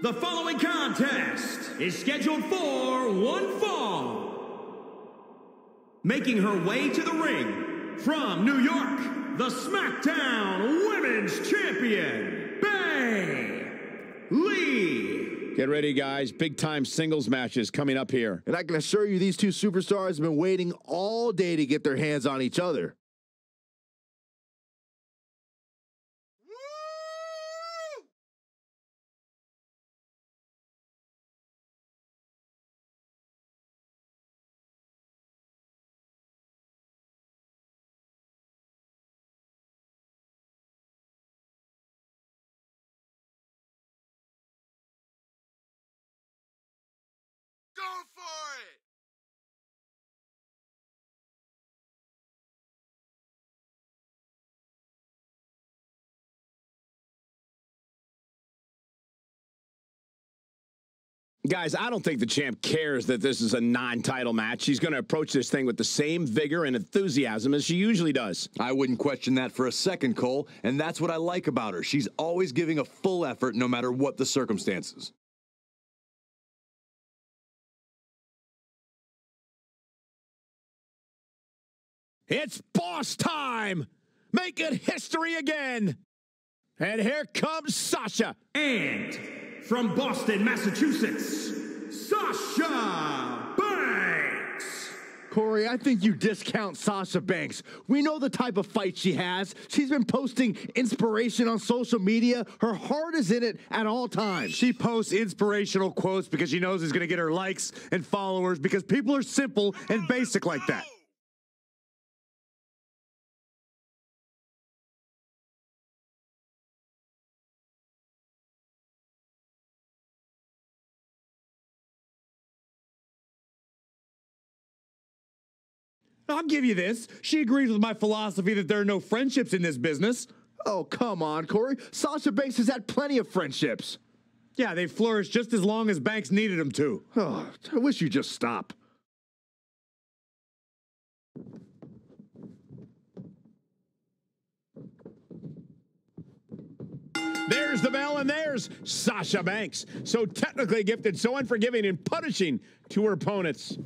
The following contest is scheduled for one fall. Making her way to the ring from New York, the SmackDown Women's Champion, Bay Lee. Get ready, guys. Big time singles matches coming up here. And I can assure you, these two superstars have been waiting all day to get their hands on each other. Guys, I don't think the champ cares that this is a non title match. She's going to approach this thing with the same vigor and enthusiasm as she usually does. I wouldn't question that for a second, Cole, and that's what I like about her. She's always giving a full effort no matter what the circumstances. It's boss time! Make it history again! And here comes Sasha. And from Boston, Massachusetts, Sasha Banks. Corey, I think you discount Sasha Banks. We know the type of fight she has. She's been posting inspiration on social media. Her heart is in it at all times. She posts inspirational quotes because she knows it's going to get her likes and followers because people are simple and basic like that. I'll give you this. She agrees with my philosophy that there are no friendships in this business. Oh, come on, Corey. Sasha Banks has had plenty of friendships. Yeah, they flourished just as long as Banks needed them to. Oh, I wish you'd just stop. There's the bell, and there's Sasha Banks. So technically gifted, so unforgiving and punishing to her opponents.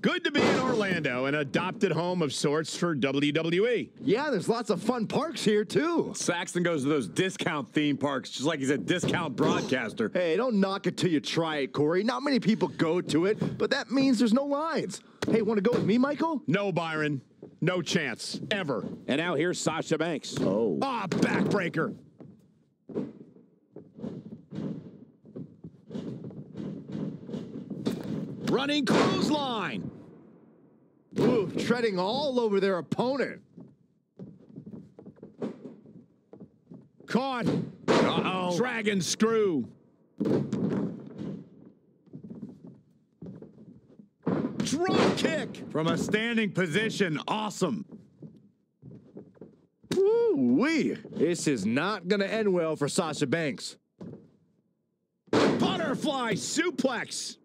Good to be in Orlando, an adopted home of sorts for WWE. Yeah, there's lots of fun parks here, too. Saxton goes to those discount theme parks just like he's a discount broadcaster. Hey, don't knock it till you try it, Corey. Not many people go to it, but that means there's no lines. Hey, want to go with me, Michael? No, Byron. No chance. Ever. And now here's Sasha Banks. Oh. Ah, backbreaker. Running clothesline. Ooh, treading all over their opponent. Caught. Uh-oh. Dragon screw. Drop kick. From a standing position, awesome. Woo-wee. This is not going to end well for Sasha Banks. Butterfly suplex.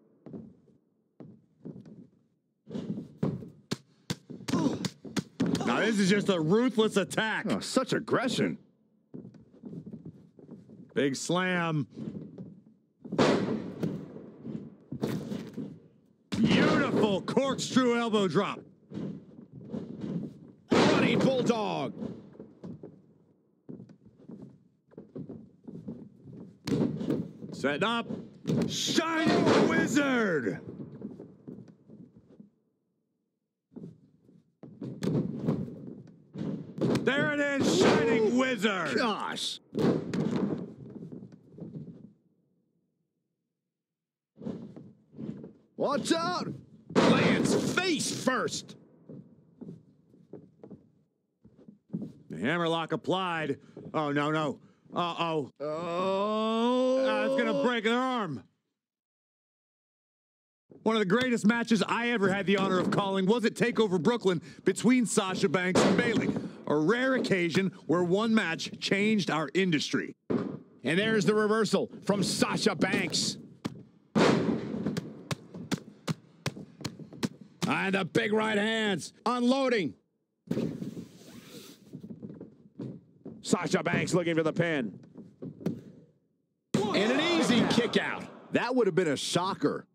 Now this is just a ruthless attack. Oh, such aggression. Big slam. Beautiful corkscrew elbow drop. Running bulldog. Setting up. Shining Wizard. There it is, Shining Wizard. Gosh. Watch out. Lands face first. The hammerlock applied. Oh, no, no. Uh-oh. Oh. Uh, it's to break their arm. One of the greatest matches I ever had the honor of calling was at TakeOver Brooklyn between Sasha Banks and Bayley. A rare occasion where one match changed our industry. And there's the reversal from Sasha Banks. And the big right hands unloading. Sasha Banks looking for the pin. And an easy kick out. That would have been a shocker.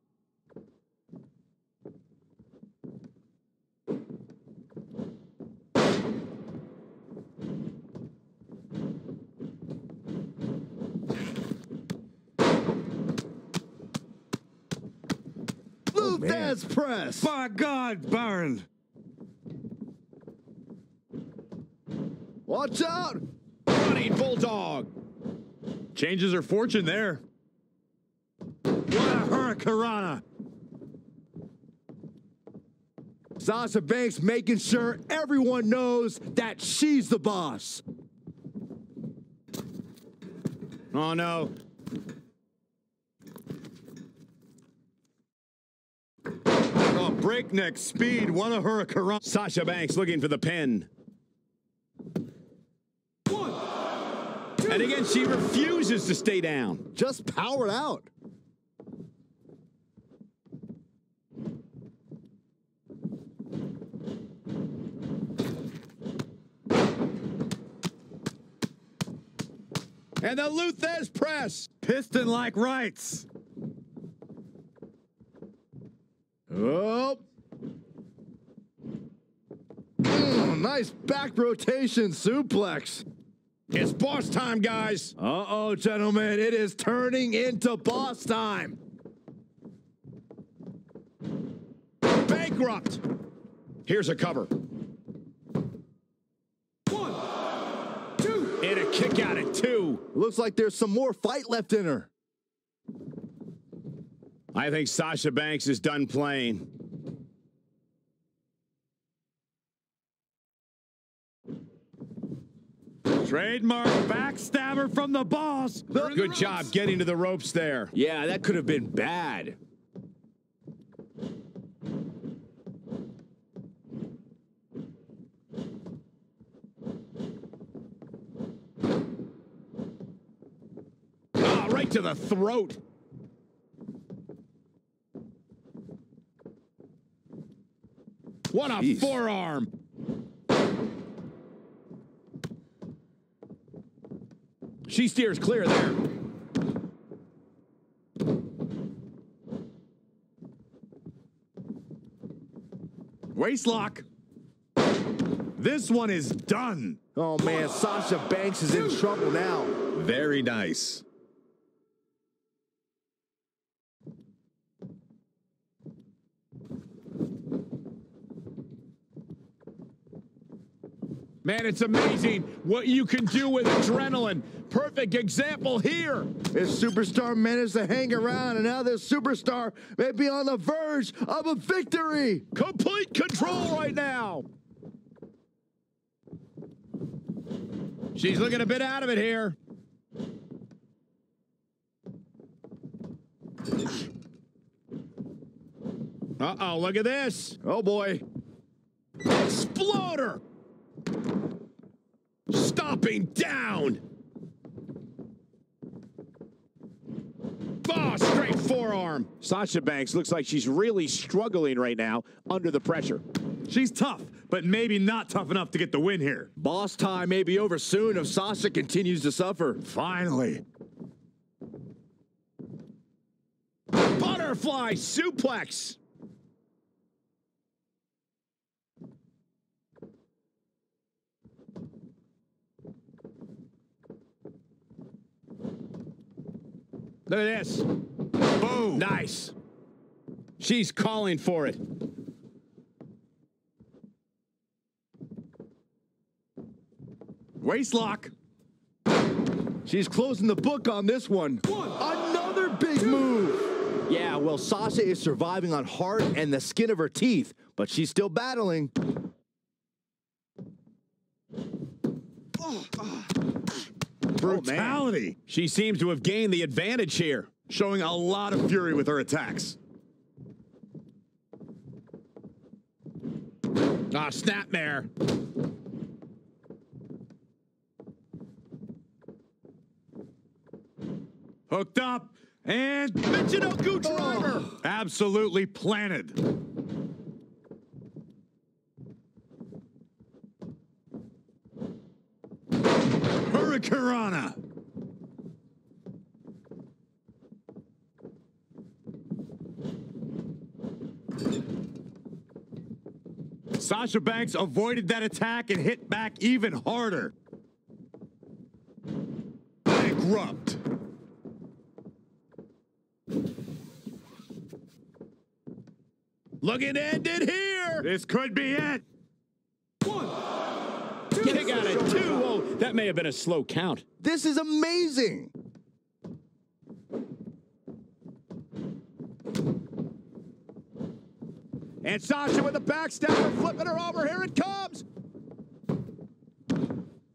Lou Thesz press. By God, Baron. Watch out. Running Bulldog. Changes her fortune there. What a hurricanrana. Sasha Banks making sure everyone knows that she's the boss. Oh, no. Oh, breakneck speed. What a hurricanrana. Sasha Banks looking for the pin. And again, she refuses to stay down. Just powered out. And the Lou Thesz press. Piston like rights. Oh. Mm, nice back rotation suplex. It's boss time, guys. Uh oh, gentlemen, it is turning into boss time. Bankrupt. Here's a cover. One, two. And a kick out at two. Looks like there's some more fight left in her. I think Sasha Banks is done playing. Trademark backstabber from the boss. Good job getting to the ropes there. Yeah, that could have been bad. Ah, right to the throat. What a Jeez. forearm. She steers clear there. Waistlock. This one is done. Oh man, Sasha Banks is in trouble now. Very nice. Man, it's amazing what you can do with adrenaline. Perfect example here. This superstar managed to hang around, and now this superstar may be on the verge of a victory. Complete control right now. She's looking a bit out of it here. Uh-oh, look at this. Oh boy. Exploder! Stomping down! Oh, straight forearm. Sasha Banks looks like she's really struggling right now under the pressure. She's tough, but maybe not tough enough to get the win here. Boss time may be over soon if Sasha continues to suffer. Finally. Butterfly suplex. Look at this. Boom. Nice. She's calling for it. Waist lock. She's closing the book on this one. Another big move. Yeah, well, Sasha is surviving on heart and the skin of her teeth, but she's still battling. Oh, oh. Brutality. She seems to have gained the advantage here. Showing a lot of fury with her attacks. Ah, snapmare. Hooked up and Michinoku driver. absolutely planted. Piranha. Sasha Banks avoided that attack and hit back even harder. Bankrupt. Looking to end it here. This could be it. One, two, kick out of two. Whoa, that may have been a slow count. This is amazing. And Sasha with the backstabber, flipping her over. Here it comes.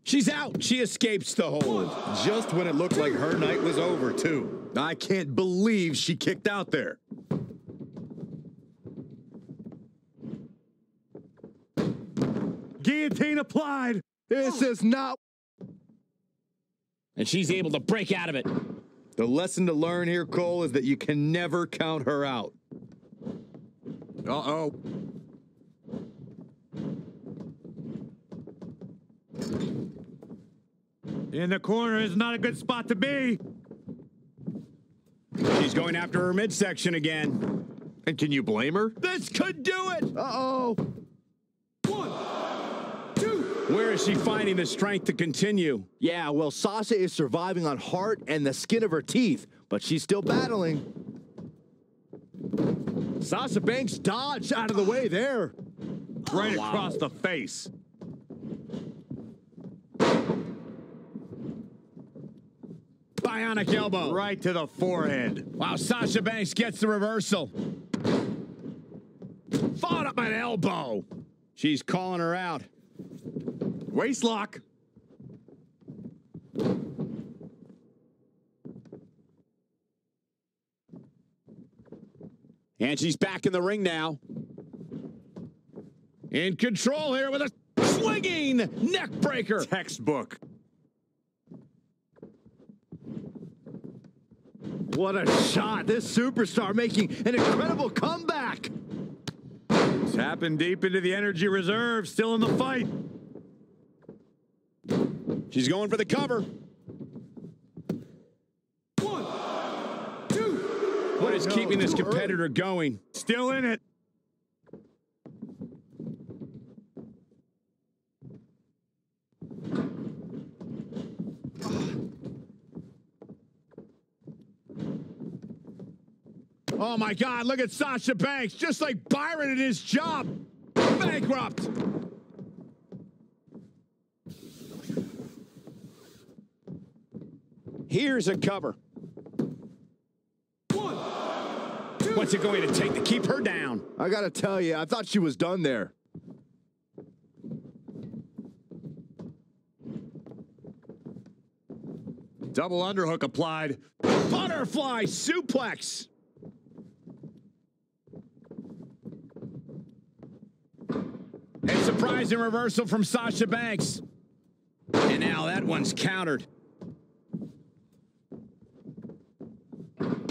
She's out. She escapes the hold. Just when it looked like her night was over, too. I can't believe she kicked out there. Guillotine applied. This is not. And she's able to break out of it. The lesson to learn here, Cole, is that you can never count her out. Uh-oh. In the corner is not a good spot to be. She's going after her midsection again. And can you blame her? This could do it. Uh oh. Where is she finding the strength to continue? Yeah, well, Sasha is surviving on heart and the skin of her teeth, but she's still battling. Sasha Banks dodged out of the way there. Right oh, across the face. Bionic elbow. Right to the forehead. Wow, Sasha Banks gets the reversal. Fought up an elbow. She's calling her out. Waist lock. And she's back in the ring now. In control here with a swinging neck breaker. Textbook. What a shot. This superstar making an incredible comeback. Tapping deep into the energy reserve. Still in the fight. She's going for the cover. One, two. What is oh, keeping this competitor going? Still in it. Oh my God, look at Sasha Banks, just like Byron in his job. Bankrupt. Here's a cover. What's it going to take to keep her down? I gotta tell you, I thought she was done there. Double underhook applied. Butterfly suplex. And surprising reversal from Sasha Banks. And now that one's countered.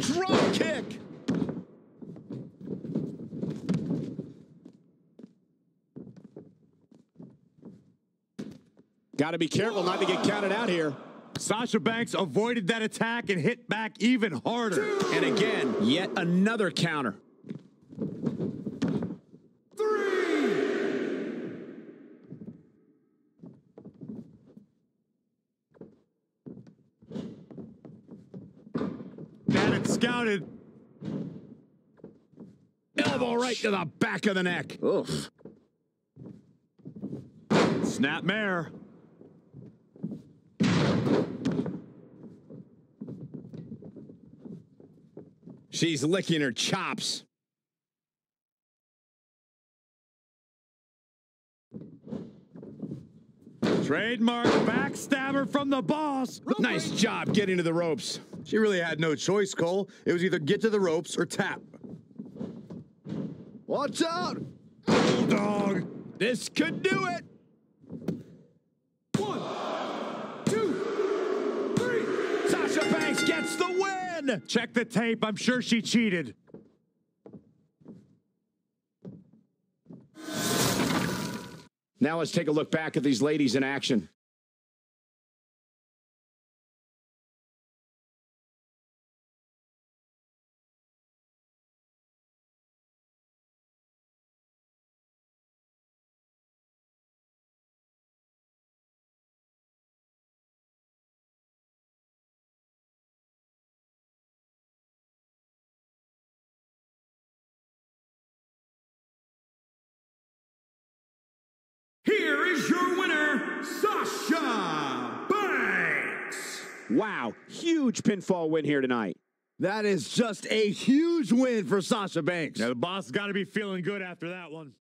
Drop kick. Got to be careful not to get counted out here. Sasha Banks avoided that attack and hit back even harder. And again, yet another counter. Got scouted. Elbow right to the back of the neck. Oof. Snap mare. She's licking her chops. Trademark backstabber from the boss. Nice job getting to the ropes. She really had no choice, Cole. It was either get to the ropes or tap. Watch out. Bulldog. This could do it. One, two, three! Sasha Banks gets the win. Check the tape. I'm sure she cheated. Now let's take a look back at these ladies in action. Is your winner, Sasha Banks. Wow, huge pinfall win here tonight. That is just a huge win for Sasha Banks. Yeah, the boss got to be feeling good after that one.